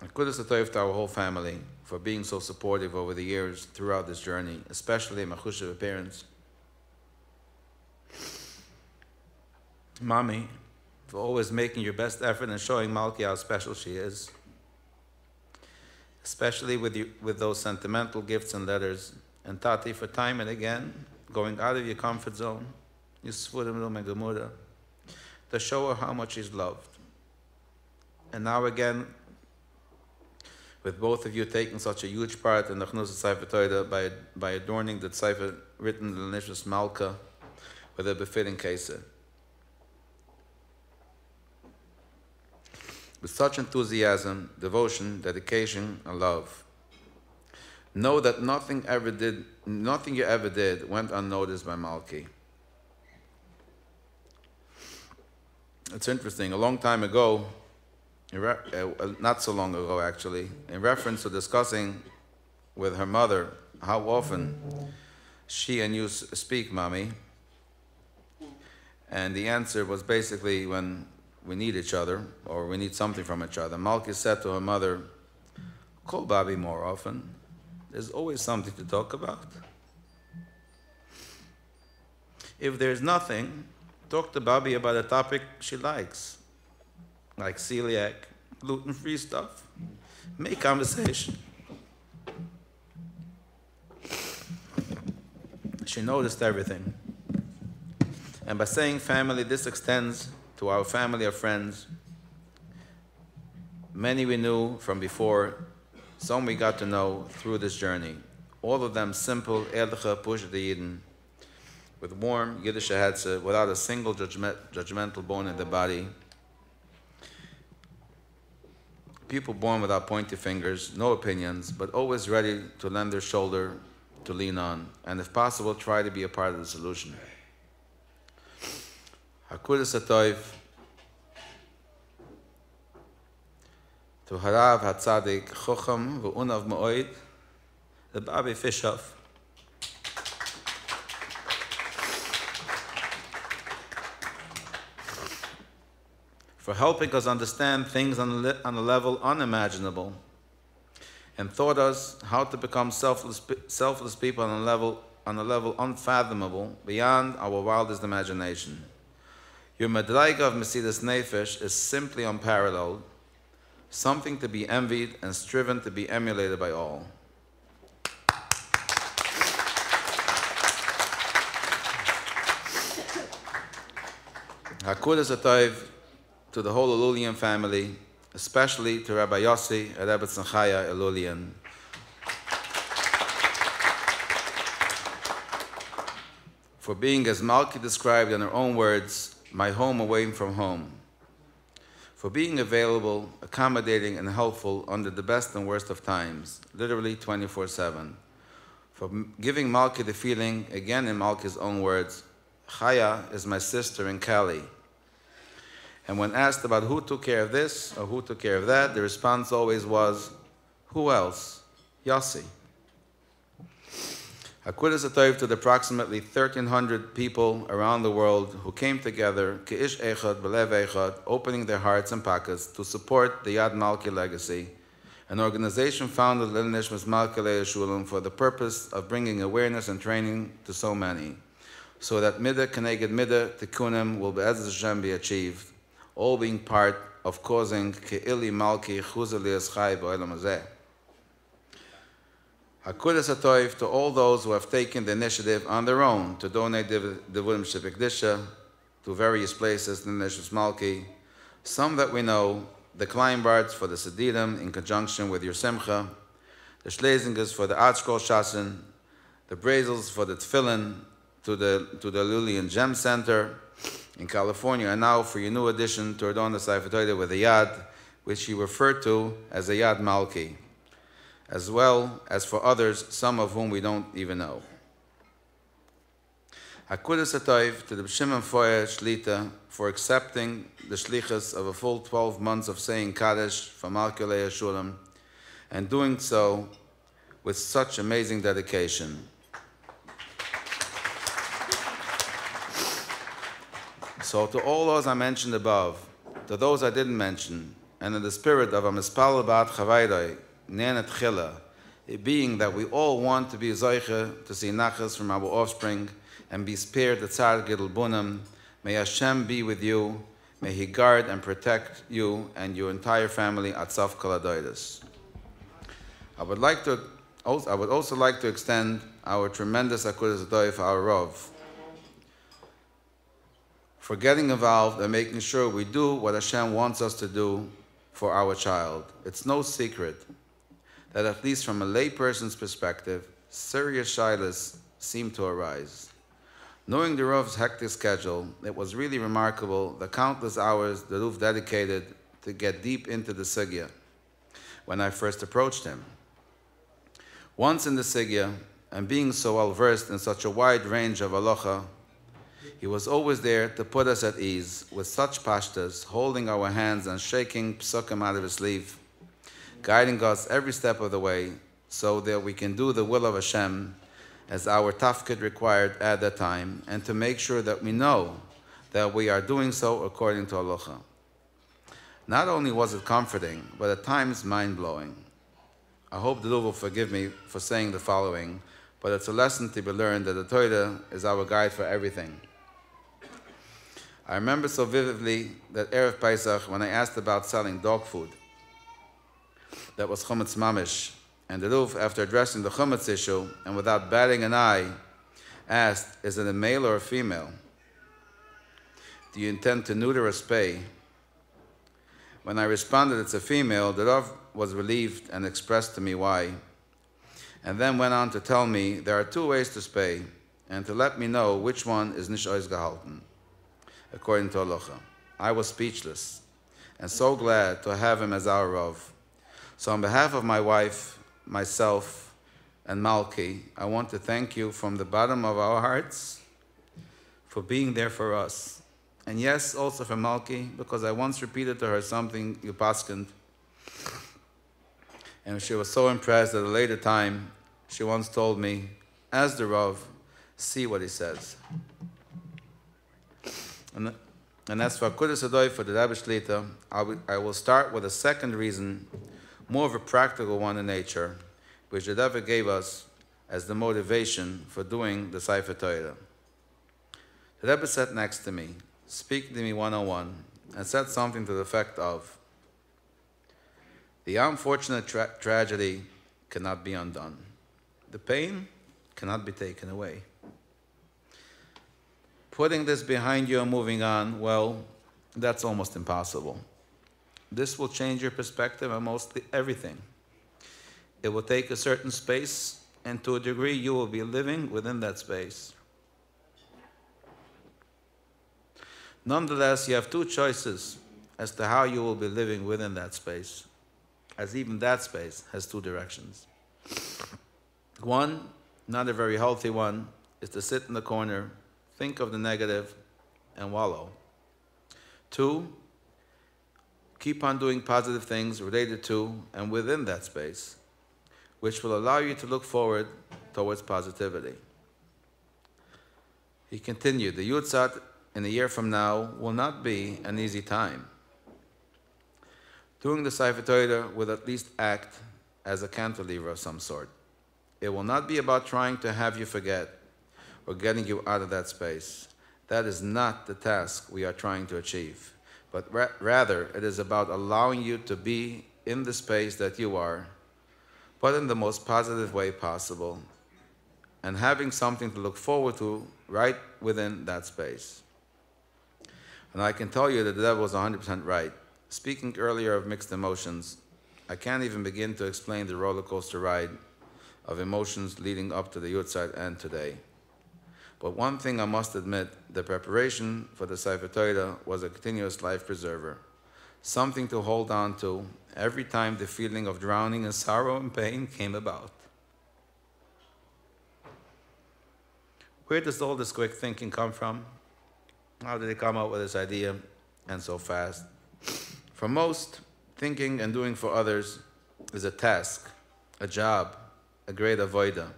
Speaker 2: A Kudas Atoiv to our whole family for being so supportive over the years throughout this journey, especially my Chushav parents. Mommy, for always making your best effort and showing Malky how special she is especially with, you, with those sentimental gifts and letters. And Tati, for time and again, going out of your comfort zone, to show her how much she's loved. And now again, with both of you taking such a huge part in the Chnus Sefer Torah by, by adorning the Sefer written in the Nishmas Malka with a befitting case. with such enthusiasm, devotion, dedication, and love. Know that nothing ever did, nothing you ever did went unnoticed by Malky. It's interesting. A long time ago, uh, not so long ago actually, in reference to discussing with her mother how often she and you speak, mommy, and the answer was basically when we need each other or we need something from each other. Malky said to her mother, Call Bobby more often. There's always something to talk about. If there's nothing, talk to Bobby about a topic she likes, like celiac, gluten free stuff. Make conversation. She noticed everything. And by saying family, this extends to our family of friends. Many we knew from before, some we got to know through this journey. All of them simple, ehrliche, pushed Yidden, with warm Yiddish Hetze, uh, without a single judgment, judgmental bone in the body. People born without pointy fingers, no opinions, but always ready to lend their shoulder to lean on, and if possible, try to be a part of the solution. Hakudas Atoiv to Harav Hatzadik Chocham V'unav Ma'oid the Babi Fishov for helping us understand things on a, on a level unimaginable and taught us how to become selfless, selfless people on a level on a level unfathomable beyond our wildest imagination. Your Madraiga of Mesidas Nefesh is simply unparalleled, something to be envied and striven to be emulated by all. Hakudas Atayv to the whole Elulian family, especially to Rabbi Yossi and Rabbi Tzanchaya Elulian. For being, as Malky described in her own words, my home away from home, for being available, accommodating, and helpful under the best and worst of times, literally 24 7, for giving Malky the feeling, again in Malky's own words, Chaya is my sister in Cali. And when asked about who took care of this or who took care of that, the response always was, Who else? Yossi. Hakudas Atoiv to the approximately 1,300 people around the world who came together, Ke'ish Echad, Belev Echad, opening their hearts and pockets to support the Yad Malky legacy, an organization founded Lil Nishmas Malky Shulam for the purpose of bringing awareness and training to so many, so that Midah Keneged Midah Tikkunim will Be'ez Hashem be achieved, all being part of causing Ke'ili Malky Chuzali Eschai Bo'elam Hazeh. Hakudas Atoiv to all those who have taken the initiative on their own to donate the Devurim Shepikdisha to various places in the Nishmas Malky. Some that we know, the Kleinbarts for the Sedirim in conjunction with your Simcha, the Schlesingers for the Archkol Shasen, the Brazils for the Tfillin to the, to the Lulian Gem Center in California, and now for your new addition to Adon the Sefer with the Yad, which you refer to as a Yad Malky. As well as for others, some of whom we don't even know. Hakudas Atayv to the Shimon Foyer Shlita for accepting the shlichus of a full 12 months of saying Kaddish from Alkulei Shulam and doing so with such amazing dedication. So, to all those I mentioned above, to those I didn't mention, and in the spirit of a mispal bat chavaydai, chila, being that we all want to be zoiche to see nachas from our offspring and be spared the tzar gidul bunam, may Hashem be with you, may He guard and protect you and your entire family at Saf Kaladoidus. I would like to also, I would also like to extend our tremendous akudas adoy for our Rav for getting involved and making sure we do what Hashem wants us to do for our child. It's no secret that, at least from a layperson's perspective, serious shilas seemed to arise. Knowing the Rav's hectic schedule, it was really remarkable the countless hours the Rav dedicated to get deep into the Sugya when I first approached him. Once in the Sugya, and being so well versed in such a wide range of halacha, he was always there to put us at ease with such pashtas, holding our hands and shaking psukim out of his sleeve, guiding us every step of the way so that we can do the will of Hashem as our tafkid required at that time, and to make sure that we know that we are doing so according to halacha. Not only was it comforting, but at times mind blowing. I hope the Lord will forgive me for saying the following, but it's a lesson to be learned that the Torah is our guide for everything. I remember so vividly that Erev Pesach, when I asked about selling dog food, that was Chometz Mamish, and the Ruf, after addressing the Chometz issue, and without batting an eye, asked, is it a male or a female? Do you intend to neuter or spay? When I responded it's a female, the Rav was relieved and expressed to me why, and then went on to tell me there are two ways to spay, and to let me know which one is Nish Ois Gehalten according to halacha. I was speechless and so glad to have him as our Rav. So, on behalf of my wife, myself, and Malky, I want to thank you from the bottom of our hearts for being there for us. And yes, also for Malky, because I once repeated to her something you paskened. And she was so impressed at a later time, she once told me, as the Rav, see what he says. And, and as for Kudus Adoy for the Rebbe Shlita, I will, I will start with a second reason, more of a practical one in nature, which the Rebbe gave us as the motivation for doing the Sefer Torah. The Rebbe sat next to me, speaking to me one on one, and said something to the effect of The unfortunate tra- tragedy cannot be undone, the pain cannot be taken away putting this behind you and moving on, well, that's almost impossible. This will change your perspective on mostly everything. It will take a certain space, and to a degree, you will be living within that space. Nonetheless, you have two choices as to how you will be living within that space, as even that space has two directions. One, not a very healthy one, is to sit in the corner think of the negative and wallow. Two, keep on doing positive things related to and within that space, which will allow you to look forward towards positivity. He continued, the Yutzat in a year from now will not be an easy time. Doing the Sefer Torah will at least act as a cantilever of some sort. It will not be about trying to have you forget or getting you out of that space. That is not the task we are trying to achieve, but ra- rather it is about allowing you to be in the space that you are, but in the most positive way possible, and having something to look forward to right within that space. And I can tell you that the devil was 100% right. Speaking earlier of mixed emotions, I can't even begin to explain the roller coaster ride of emotions leading up to the Yutzeit and today. But one thing I must admit, the preparation for the Sefer Torah was a continuous life preserver, something to hold on to every time the feeling of drowning in sorrow and pain came about. Where does all this quick thinking come from? How did he come up with this idea and so fast? For most, thinking and doing for others is a task, a job, a great avoider.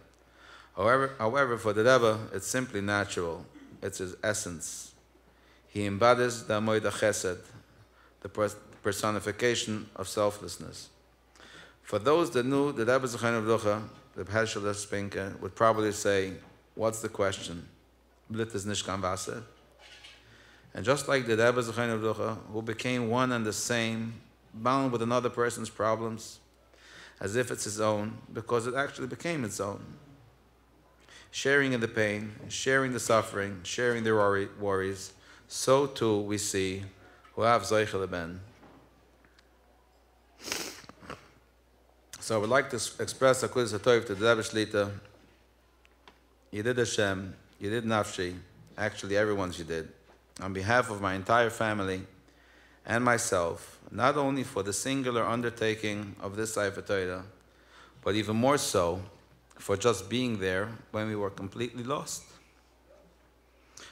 Speaker 2: However, however, for the Rebbe, it's simply natural. It's his essence. He embodies the Amoida Chesed, the personification of selflessness. For those that knew the Rebbe Zechayin Avducha, the Hershel Spinker, would probably say, what's the question? Blit is Nishkan Wasser. And just like the Rebbe Zechayin Avducha, who became one and the same, bound with another person's problems, as if it's his own, because it actually became its own. Sharing in the pain, sharing the suffering, sharing the worries, so too we see who have Zeichel ben. So I would like to express a kudus to the Rebbe Shlita. You did Hashem, you did Nafshi, actually everyone's you did. On behalf of my entire family and myself, not only for the singular undertaking of this Sefer Torah, but even more so for just being there when we were completely lost.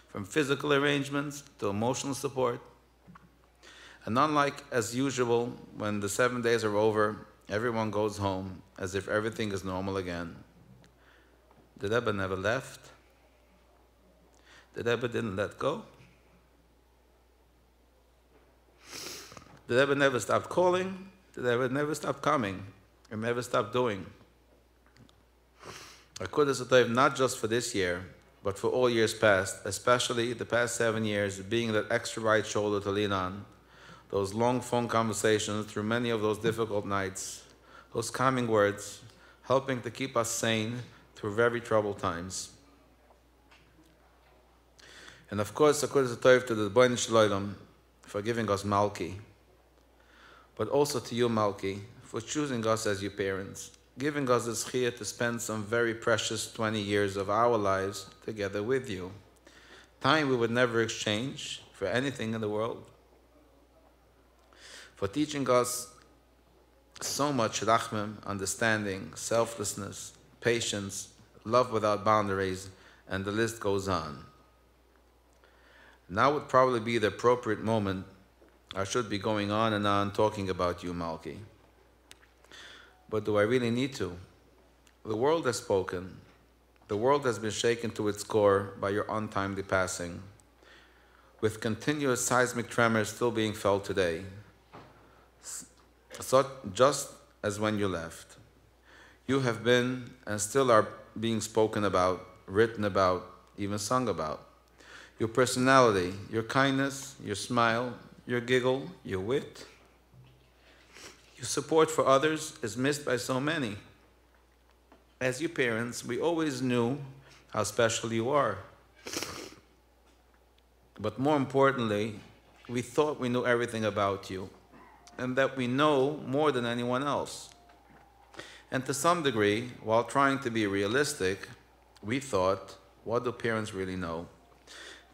Speaker 2: From physical arrangements to emotional support. And unlike as usual, when the seven days are over, everyone goes home as if everything is normal again. The Rebbe never left. The Rebbe didn't let go. The Rebbe never stopped calling. The Rebbe never stopped coming. And never stopped doing. Akudas not just for this year, but for all years past, especially the past seven years, being that extra right shoulder to lean on, those long phone conversations through many of those difficult nights, those calming words, helping to keep us sane through very troubled times. And of course, Akudas to the Boin Shalom for giving us Malky, but also to you, Malky, for choosing us as your parents, giving us this chiyah to spend some very precious 20 years of our lives together with you. Time we would never exchange for anything in the world. For teaching us so much rachmim, understanding, selflessness, patience, love without boundaries, and the list goes on. Now would probably be the appropriate moment I should be going on and on talking about you, Malky. But do I really need to? The world has spoken. The world has been shaken to its core by your untimely passing, with continuous seismic tremors still being felt today. Just as when you left. You have been and still are being spoken about, written about, even sung about. Your personality, your kindness, your smile, your giggle, your wit. Your support for others is missed by so many. As your parents, we always knew how special you are. But more importantly, we thought we knew everything about you and that we know more than anyone else. And to some degree, while trying to be realistic, we thought, what do parents really know?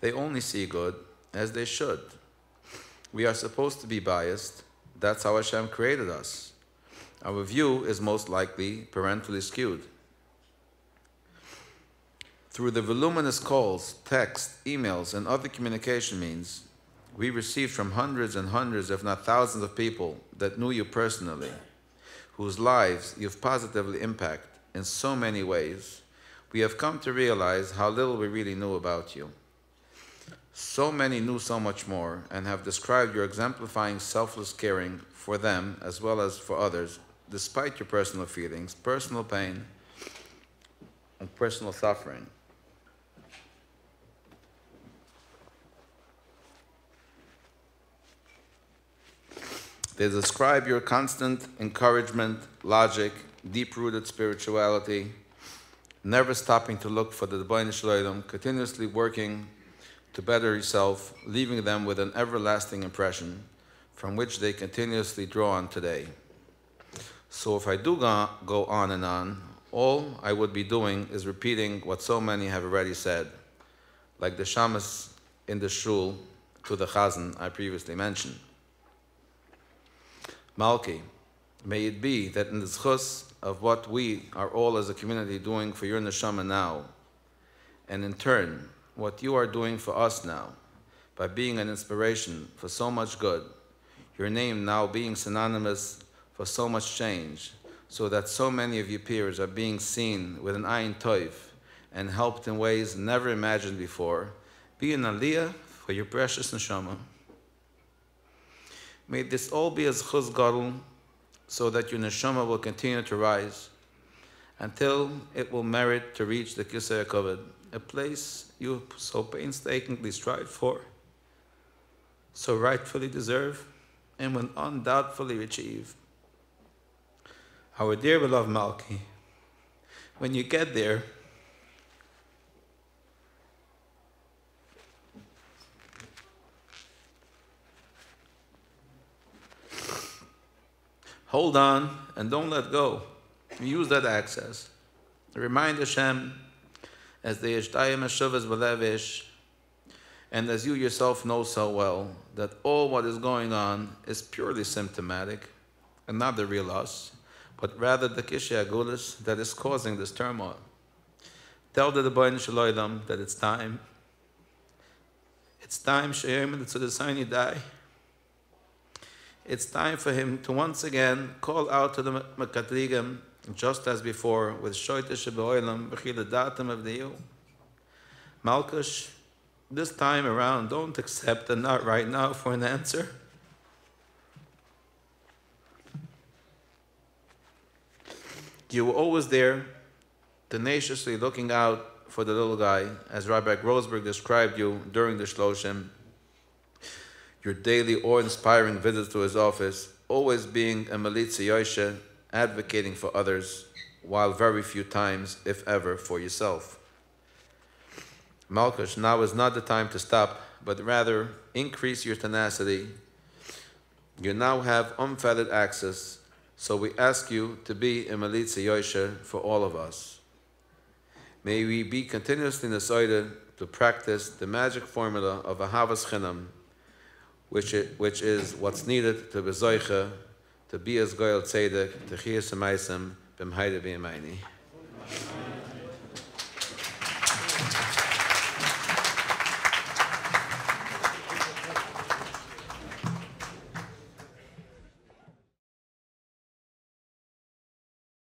Speaker 2: They only see good, as they should. We are supposed to be biased. That's how Hashem created us. Our view is most likely parentally skewed. Through the voluminous calls, texts, emails, and other communication means, we received from hundreds and hundreds, if not thousands, of people that knew you personally, whose lives you've positively impacted in so many ways. We have come to realize how little we really knew about you. So many knew so much more and have described your exemplifying selfless caring for them as well as for others, despite your personal feelings, personal pain, and personal suffering. They describe your constant encouragement, logic, deep rooted spirituality, never stopping to look for the Divine Shalom, continuously working to better yourself, leaving them with an everlasting impression from which they continuously draw on today. So if I do go on and on, all I would be doing is repeating what so many have already said, like the shamas in the shul to the chazan I previously mentioned. Malky, May it be that in the schus of what we are all as a community doing for your neshama now, and in turn, what you are doing for us now, by being an inspiration for so much good, your name now being synonymous for so much change, so that so many of your peers are being seen with an ayin toiv and helped in ways never imagined before, be an aliyah for your precious neshama. May this all be as chuz gadol, so that your neshama will continue to rise until it will merit to reach the Kisei HaKavod, a place you so painstakingly strive for, so rightfully deserve, and will undoubtedly achieve. Our dear beloved Malky, when you get there, hold on and don't let go. Use that access. Remind Hashem as the Ishtayim Hashuvas Belevish, and as you yourself know so well, that all what is going on is purely symptomatic and not the real us, but rather the Kishya Agulis that is causing this turmoil. Tell the Bain Shaloidam that it's time. It's time Shayim and the die. It's time for him to once again call out to the Makatligim, just as before, with Shoita Sheboilam, Bechila Datam of the. Malkush, this time around, don't accept a not right now for an answer. You were always there, tenaciously looking out for the little guy, as Rabbi Grossberg described you during the Shloshim your daily awe-inspiring visits to his office, always being a Melitza Yoshe, advocating for others, while very few times, if ever, for yourself. Malkush, now is not the time to stop, but rather increase your tenacity. You now have unfettered access, so we ask you to be a Melitza Yoshe for all of us. May we be continuously decided to practice the magic formula of Ahavas Chinam, which which is what's needed to be zoiche, to be as goyal tzedek, to chiyas amaisam, bim haidah bim haini. Amen.